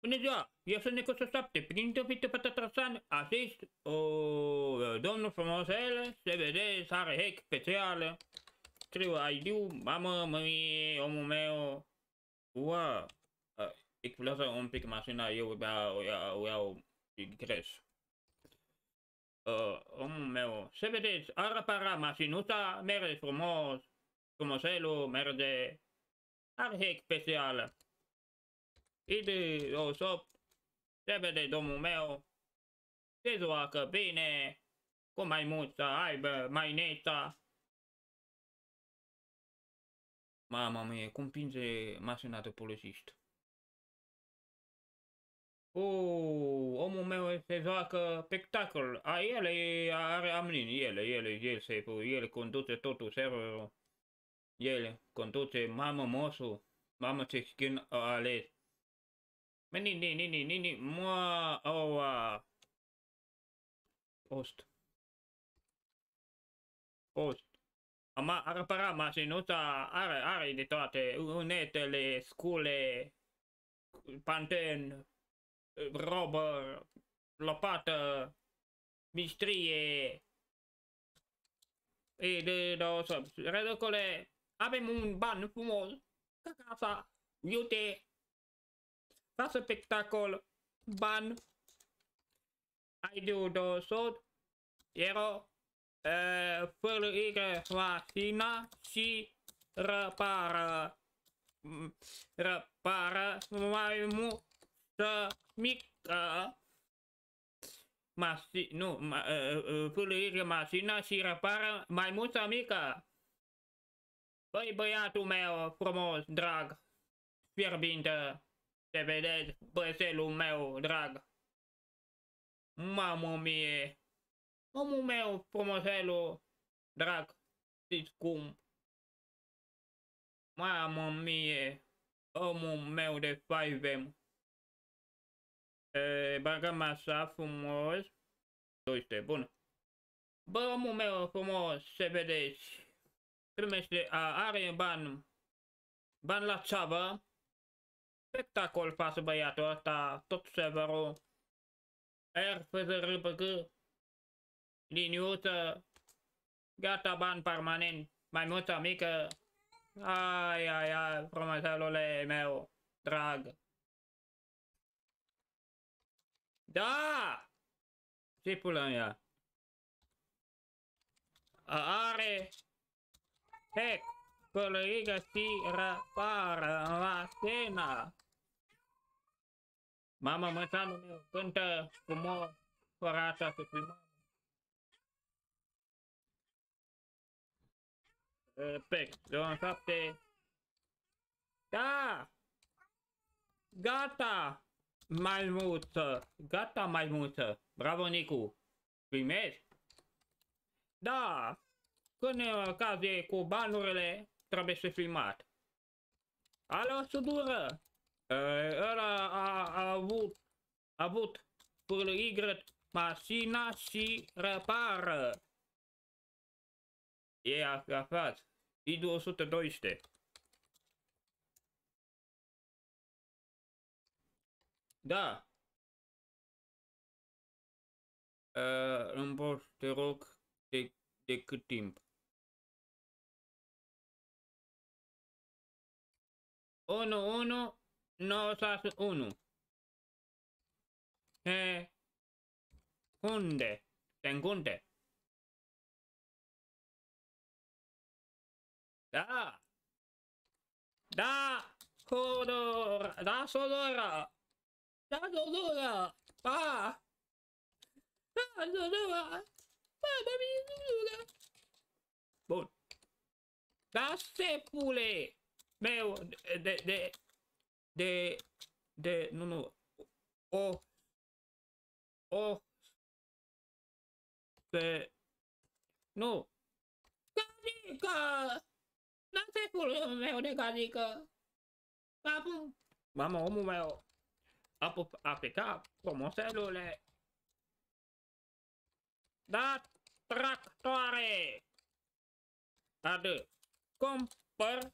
Bună! Eu sunt Nicu 7, prin Topite Pătătrăsan, asist, o, domnul frumosel, se vede, are hack special, scriu ID-ul, mamă, mămie, omul meu, ua, explodează un pic mașina, eu iau, o iau, o iau greș. Uh, omul meu, se vedeți, a reparat mașinuța, merge frumos, frumoselul, merge, are hack special. Ide o sop, se vede domnul meu, se joacă bine, cu maimuța, aibă, maineta. Mama mie, cum pinge mașina de polițist. Oh, omul meu se joacă spectacol. A, el are amnin, el, el, el, se, el conduce totul serverul. El conduce, mamă, mosul, mamă ce skin a ales. Ni, ni, ni, ni, ni, ni, mă, oh, uh, post. Post. Am a reparat mașinuța, are, are de toate, unetele, scule, panten, robă, lopată, mistrie, e de două săpți. Redocole, avem un ban frumos, ca casa, iute, Față spectacol, ban, ai de două sot, ero, fără mașina și repară, repară mai multă mică. Masi, nu, ma, uh, fără mașina și repară mai multă mică. Băi, băiatul meu frumos, drag, fierbinte, te vedeți, băselul meu drag. Mamă mie. Omul meu, frumoselul drag. Știți cum? Mamă mie. Omul meu de 5M. Bagăm așa frumos. 200, bun. Bă, omul meu frumos, se vedeți. Primește, a, are bani. Bani la țavă spectacol față băiatul ăsta, tot serverul. RFZRBG, liniuță, gata ban permanent, mai multă mică. Ai, ai, ai, frumoselule meu, drag. Da! Ce pula mea? Are Heck, coloriga si rapara la cena. Mama mățanul meu cântă frumos, fără asta să filmăm. Perfect, 27. Da! Gata! Maimuță! Gata, maimuță! Bravo, Nicu! Primești? Da! Când e ocazie cu banurile, trebuie să filmat. Alo, sudură! ăla a, a avut, a avut până Y mașina și repară. E aflat. I-212. Da. Uh, îmi poți, te rog, de, de cât timp? Unu, unu, 961. Eh, unde? Tengunde. Da. Da. Hodor. Da, Sodora. Da, Sodora. Pa. Da, Sodora. Mamma mia, Sodora. Bun. Da, sepule. Meu, de, de, de, de, nu, nu, o, o, pe, nu, gazică, n-am șeful meu de gazică, capul, mama, omul meu, a, a picat frumoselule, da, tractoare, adă, cumpăr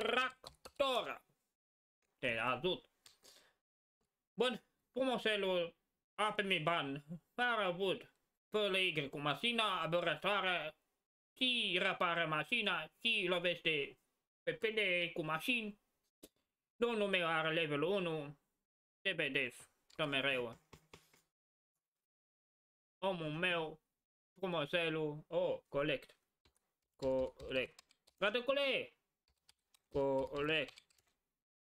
tractor te ajut. Bun, frumoselul a primit bani, a avut fără Y cu mașina, aberătoare, și repară mașina, și lovește pe pede cu mașini. Domnul meu are level 1, te vedeți, stă mereu. Omul meu, frumoselul, oh, colect, colect. Gratăcule! Colect.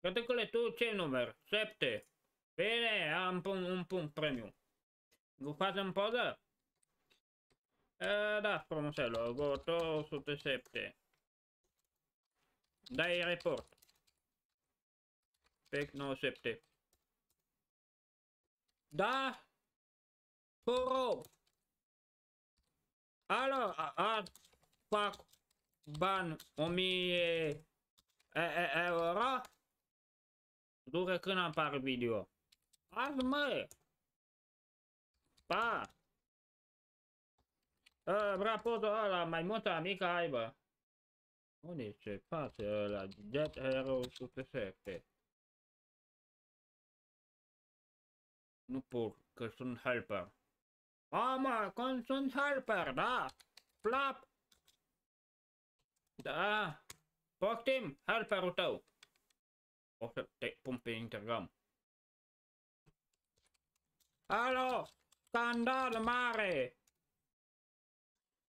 Gratăcule, tu ce număr? 7. Bine, am pun un punct premiu. Nu facem poză? E, da, frumoselo, goto 107. Dai report. Pec 97. Da? Foro. Alo, a, a, fac ban 1000 euro? Dură când apar video. Azi mă! Pa! Uh, raportul ăla, mai multă mică aibă. Unde ce face ăla? Jet Hero 107. Nu pot, că sunt helper. Mama, când sunt helper, da? Flap! Da. Poftim, helperul tău. O să te pun pe Instagram. Alo! Scandal mare!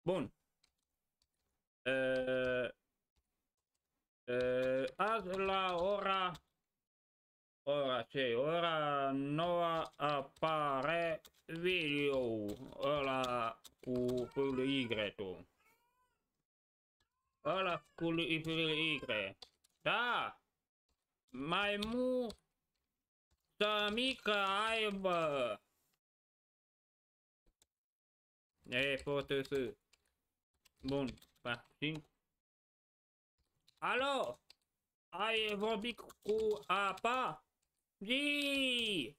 Bun. Uh, uh, azi la ora ora ce? Ora 9 apare video ăla cu Y-ul. Ăla cu Y. Da! Mai mu să mică aibă. E, poate să... Bun, pa, știm? Alo? Ai vorbit cu apa? Zi!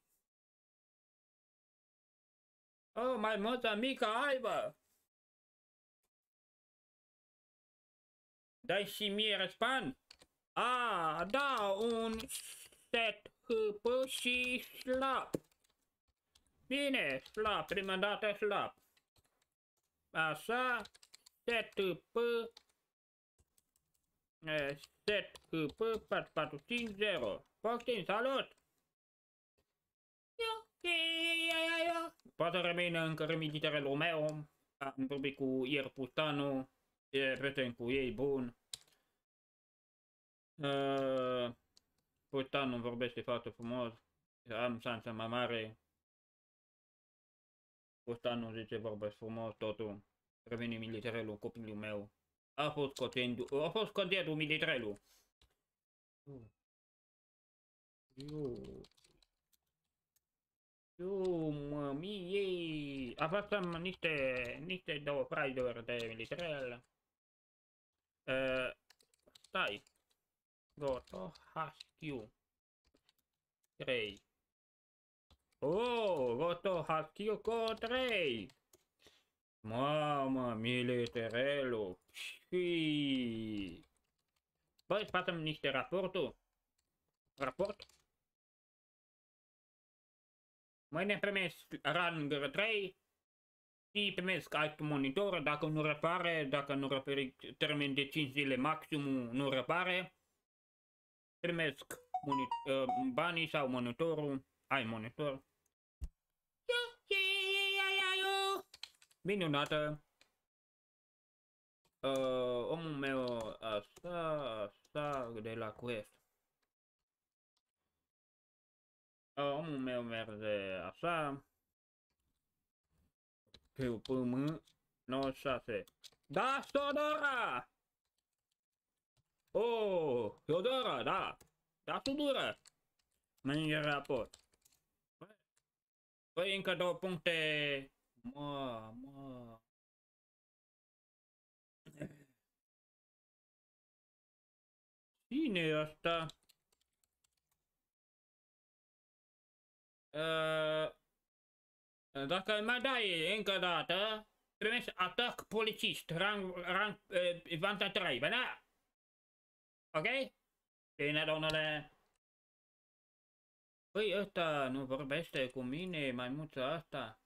Oh, mai multă mică aibă! Dai și mie răspan? A, da, un set hâpă și slap. Bine, slap, prima dată slap. Așa, set hâpă, set hâpă 4450. Poftim, salut! Poate rămâne încă remeditarelul meu. Am vorbit cu Ierpustanu, e prieten cu ei bun. Uh, Pustanu vorbește foarte frumos. Am șansa mai mare. Pustanu zice vorbesc frumos, totul. Revine militarelul copilul meu. A fost contentul, a fost contentul militarelul. Eu... Eu, mămie, avem niște, niște două prizuri de militarel. Uh, stai. Goto HQ. 3. Oh, Goto HQ cu 3. Mamă, militarelul. Și... Băi, facem niște raportul. Raport? Mâine primesc rang 3 și primesc alt monitor, dacă nu repare, dacă nu repare termen de 5 zile maxim, nu repare, primesc uh, banii sau monitorul, ai monitor. Minunată! Uh, omul meu asta, asta de la Quest. omul meu merge așa. Pe PM 96. Da, Sodora! Oh, Sodora, da. Da, Sodora. Mă raport. Păi încă două puncte. Mă, mă. Cine e asta? Uh, dacă mai dai încă o dată, primești atac polițist, rang, rang, uh, vanta 3, bine? Ok? Bine, domnule. Păi ăsta nu vorbește cu mine, maimuța asta?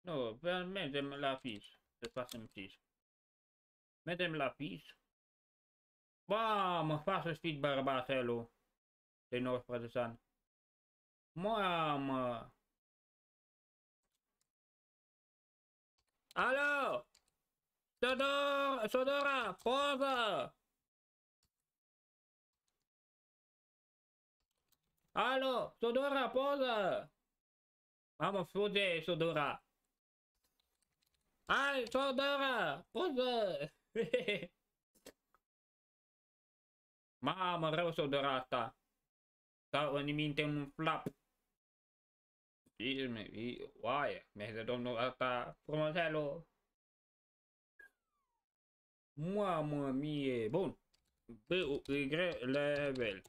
Nu, mergem la fis, să facem fis. Mergem la fis. Ba, mă fac să știți bărbațelul de 19 ani. Mamă! Alo! Sodora, Sodora, poză! Alo, Sodora, poză! Mamă, fuge, Sodora! Hai, Sodora, poză! Mamă, rău Sodora asta! Sau în minte un flap. Oaie, merge domnul ăsta frumoselul. Mamă mie, bun. B, Y, level.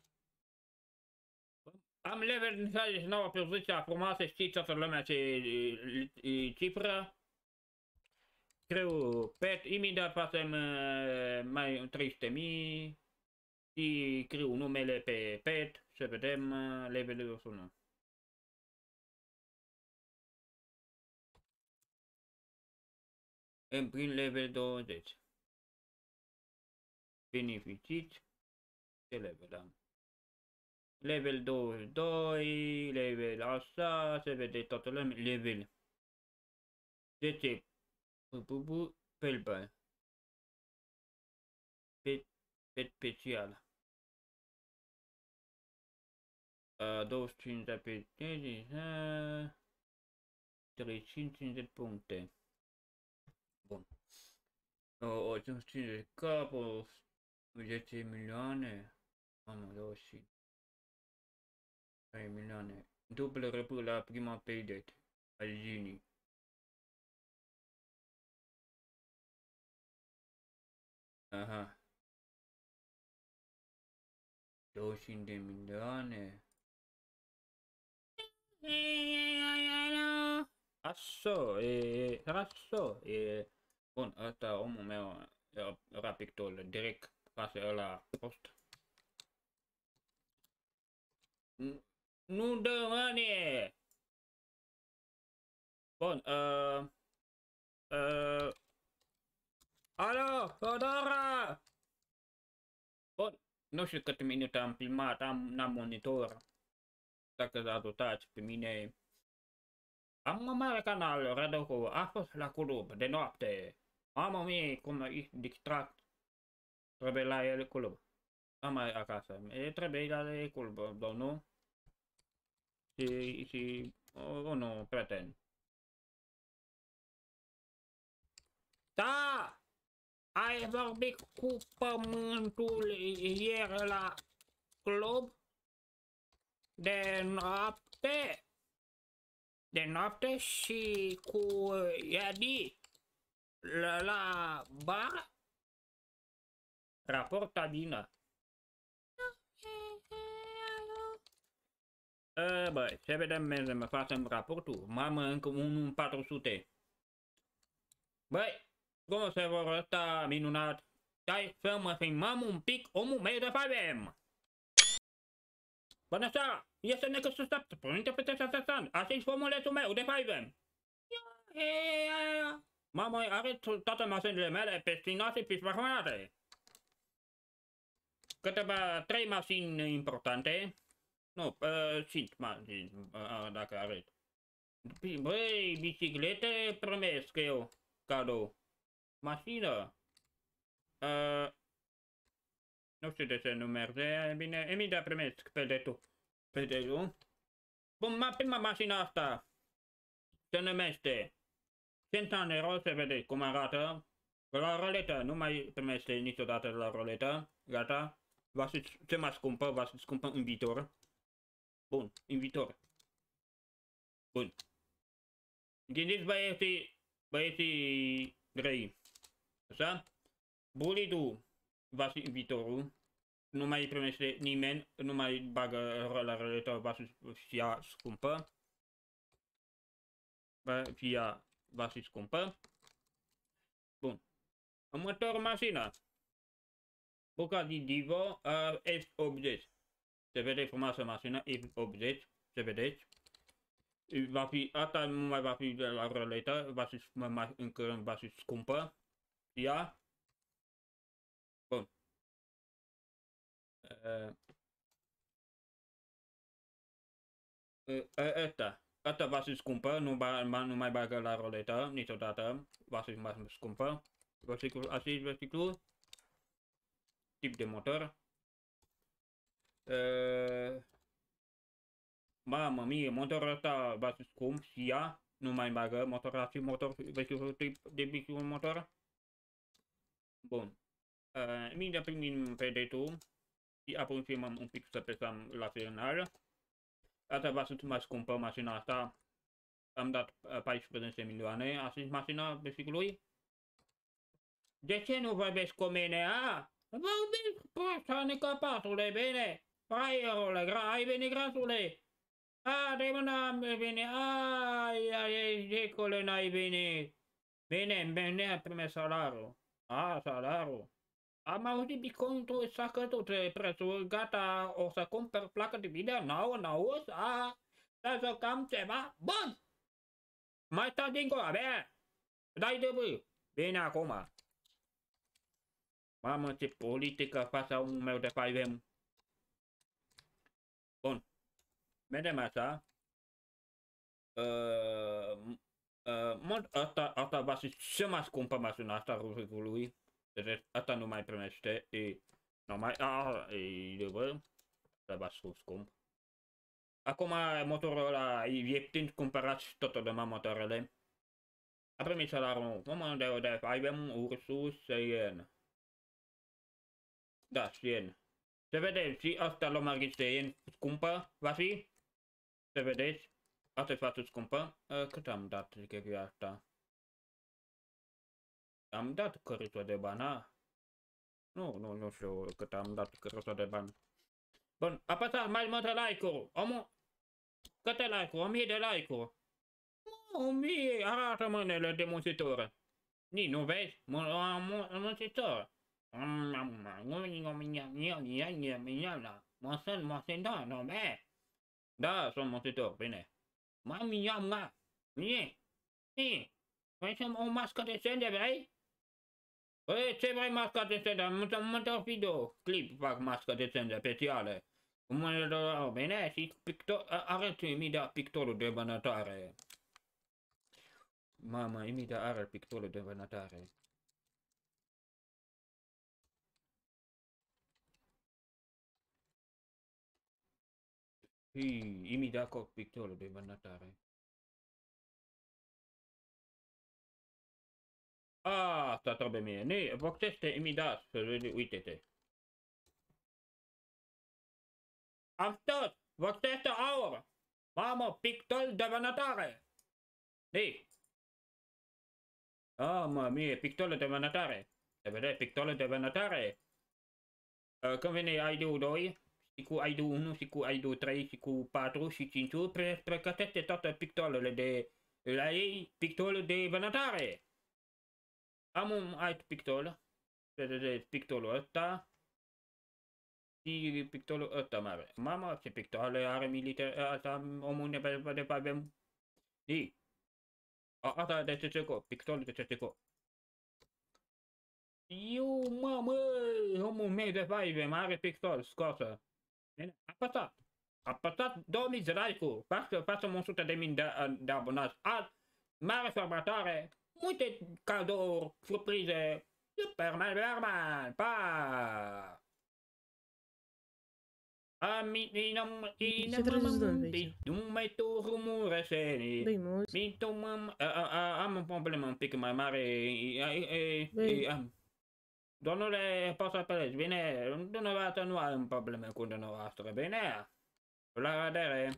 Am level 69 pe 10 frumoasă, știți toată lumea ce cifră. Creu pet, imediat facem mai 300.000 și scriu numele pe pet să vedem levelul 1. În prin level 20. Beneficiți. Ce level am? Level 22, level așa, se vede toată lumea, level. De ce? Pelbă. Pet, pet special. Uh, 25 de pe 35 de puncte. Bun. O, 150 de cap, o 10 milioane. Mamă, 25. 3 milioane. Dublă răpă la prima payday al zinii. Aha. 25 de milioane. Așa, e, așa, e. Bun, ăsta omul meu era pictul direct față ăla post. Nu dă mânie! Bun, uh, uh, alo, Fodora! Bun, nu știu câte minute am filmat, am, n-am monitor. Dacă s-a dotat pe mine. Am un mare canal, Radoco, a fost la club de noapte. Mamă mie, cum e distrat. Trebuie la el club. Am mai acasă. E trebuie la el club, domnul. Și, și unul prieten. Da! Ai vorbit cu pământul ieri la club? De noapte? De noapte și cu Iadi? La, la bar? Raport Adina. E, băi, să vedem, mergem, facem raportul. Mamă, încă un 400. Băi, cum se vor ăsta minunat? Stai să mă filmăm un pic omul meu de favem. Bună seara! Este necăs să stat, părinte pe Tesasasan, asta e formulețul meu de favem. Mamă, are toate mașinile mele pestinate și sparmate. Câteva, trei mașini importante. Nu, uh, cinci mașini, uh, dacă arăt. Băi, biciclete primesc eu cadou. Mașină. Uh, nu știu de ce nu merge, bine, imediat primesc pe detul. Pe detul. Bun, ma, prima mașină asta se numește Centanero, se vede cum arată. La roletă, nu mai primește niciodată la roletă. Gata. Va fi ce mai scumpă, va fi scumpă în viitor. Bun, în viitor. Bun. Gândiți băieții, băieții grei. Așa? Bulidul va fi în viitorul. Nu mai primește nimeni, nu mai bagă la roletă, va fi ea scumpă. Va fi ea, va fi scumpă. Bun. Următor mașină. Bugatti Divo uh, F80. Se vede frumoasă mașină, E80, se vedeți. Va fi, asta nu mai va fi de la roletă, va fi mai, încă va fi scumpă. Ea. Bun. Uh, Ăsta. Asta va fi scumpă, nu, ba, nu mai bagă la roletă niciodată. Va fi mai scumpă. Vesicul, acest vesiclu. Tip de motor. Uh, mamă mie, motorul ăsta va fi scump și ea nu mai bagă motor și motor, vesicul tip de bicicul motor. Bun. Uh, mine primim vedetul și apoi filmăm un pic să pesăm la final. Asta va fi mai scumpă mașina asta. Am dat 14 milioane. Asta e mașina vesicului. De ce nu vorbești cu mine, a? Vorbești prosta necapatule, bine? Hai, erole, gra, ai venit grasule? A, de mână am venit, ai, ai, zicule, n-ai venit. Bine, bine, prime salarul. A, salarul. Am auzit că contul s-a căzut prețul, gata, o să cumpăr placă de video nouă, nouă, să, să jucăm ceva. Bun! Mai stai dincolo, bine? Dai de bă. Bine acum. Mamă, ce politică fața unul meu de 5M. Bun. Vedem asta. Uh, uh, mod, asta, asta va fi cea mai scumpă mașina asta rugului. Deci asta nu mai primește. E, nu mai, a, e de bă. Asta va fi scump. Acum motorul ăla e ieftin, cumpărați totul de motoarele. A primit salarul, cum de, de 5M, Ursus, Sien. Da, Sien. Se vede, și asta la mari Sien scumpă, va fi? Se vedeți? Asta e foarte scumpă. Uh, cât am dat de asta? Am dat căruța de bani, a? Nu, nu, nu știu cât am dat căruța de bani. Bun, apăsați mai multe like-uri. Omul... Câte like-uri? O mie de like-uri. O mie, arată mâinile de muncitor. Nici nu vezi? Muncitor. Mă sunt muncitor, nu vezi? Da, sunt muncitor, bine. Mami, ia, mă. Bine. Bine. Vrei să o mască de sende, vrei? Păi, ce vrei masca de sende? Am dat video, clip fac masca de sende speciale. Cum mă bine și pictor, arăt imediat pictorul de vânătoare. Mama, imediat arăt pictorul de vânătoare. Hii, imediat cu pictorul de vânătoare. Asta trebuie mie. Ne, voctește imediat să vede, uite-te. Am tot! Voctește aur! Mamă, pictol de vânătoare! Ne! Ah, mă, mie, pictole de vânătoare. Se vede, pictole de vânătoare. Uh, când vine ID-ul 2, și cu ID-ul 1, și cu ID-ul 3, și cu 4 și 5, pre pregătește toate pictolele de... La ei, pictole de vânătoare. Am un alt pictol. Vedeți pictolul ăsta. Și pictolul ăsta mare. Mama, ce pictole are militar, asta omul ne de pe avem. Și. Asta de CCCO, pictolul de CCCO. Eu, mamă, omul meu de vaive, mare pictol, scosă. Apăsat. Apăsat 2000 de like-uri. Față, față 100 de mii de, de abonați. Alt, mare sărbătoare multe cadouri, surprize, Superman, Superman, pa! Aminam, inam, nu mai tu rumore seni. Minto mam, am un problemă un pic mai mare. Domnule, poți să apelezi, bine? Dumneavoastră nu am probleme cu dumneavoastră, bine? La vedere!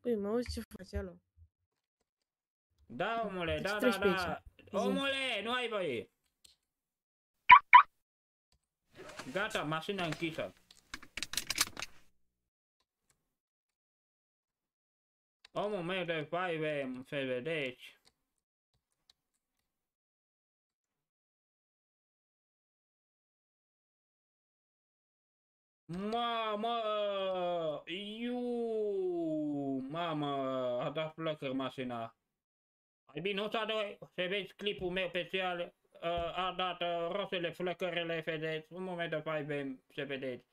Păi, mă auzi ce faci, alo? Da, omule, da, da, da. Omule, nu ai voie. Gata, mașina închisă. Omul meu de vaive, se vedeți. Mamă! Iu! Mamă! A dat flăcări mașina. Ai bine, o să, adoi, să vezi clipul meu special. Uh, a dat uh, rosele flăcările, vedeți. Un moment după avem, să vedeți.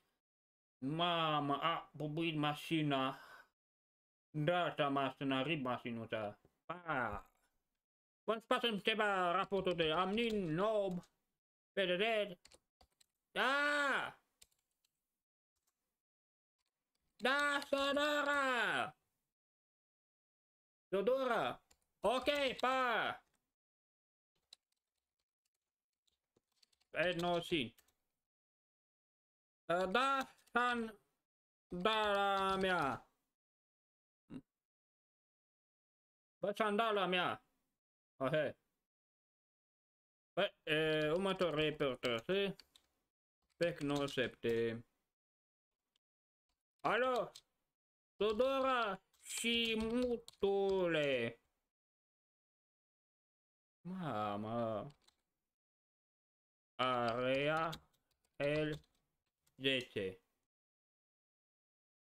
Mamă, a bubuit mașina. Da, ta mașina, rib mașinuța. Pa! Bun, spasăm ceva raportul de Amnin, Nob, PDD. Da! Da, Sonora! Sodora! Ok, pa! Etnosin. Da, san... Da, mea. Bă, sandala mea. Ok. Bă, e, următor reporter, se? Pec 97. Alo? Todora și mutule. Mamă. Area el 10.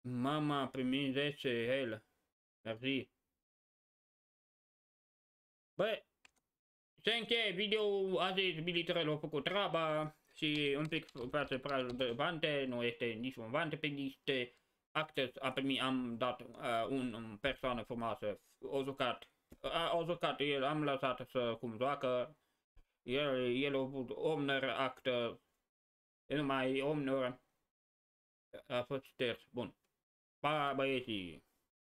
Mama a primit 10 el. Mersi. Bă, se încheie video, azi militarii au făcut treaba și un pic față de vante, nu este niciun vante pe niște acte a primit, am dat uh, un, un persoană frumoasă, o jucat, uh, o jucat, el am lăsat să cum joacă, el, el a avut omner actă, numai omner a fost șters, bun. Pa băieții!